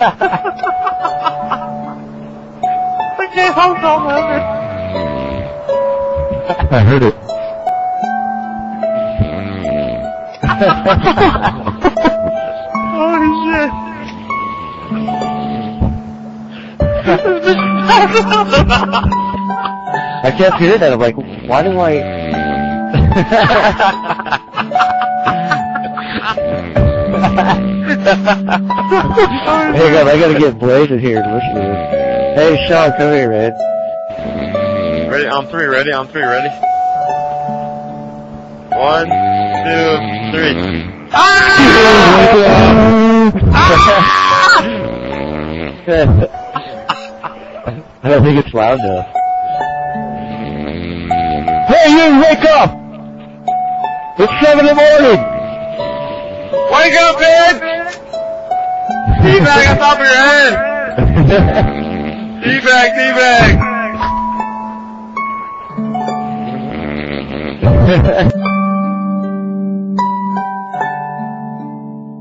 I can't hearing that. I'm like, why do I? hey, God, I gotta get blazing here and listen to this. Hey, Sean, come here, man. Ready? On three. Ready? On three. Ready? One, two, three. Ah! I don't think it's loud enough. Hey, you wake up! It's seven in the morning! Wake up, bitch! Teabag on top of your head! Teabag, teabag!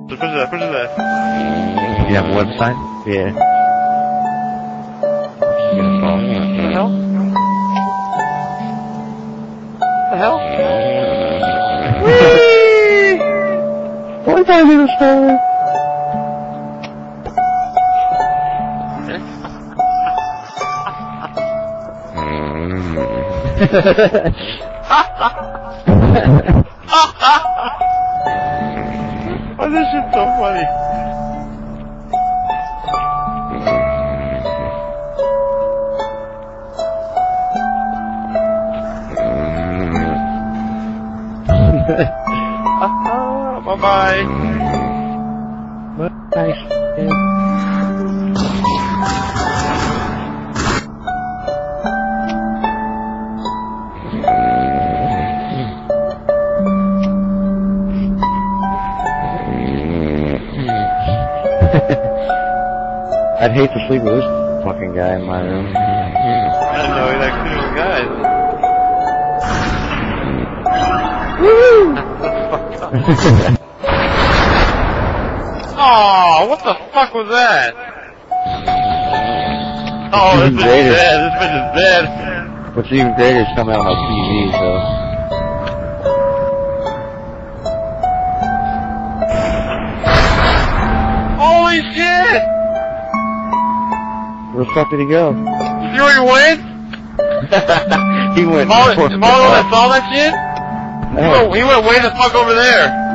Push it there, push it there. you have a website? Yeah. What the hell? the hell? What is that little story? Oh, this is so funny. Bye bye. nice. I'd hate to sleep with this fucking guy in my room. I didn't know he like two different guys. Oh, what the fuck was that? Oh, this bitch is dead. This bitch is dead. What's even greater is coming out on my TV, so. Holy shit! Where the fuck did he go? You see where he went? he went. Paul, Paul that saw that shit? He went, he went way the fuck over there.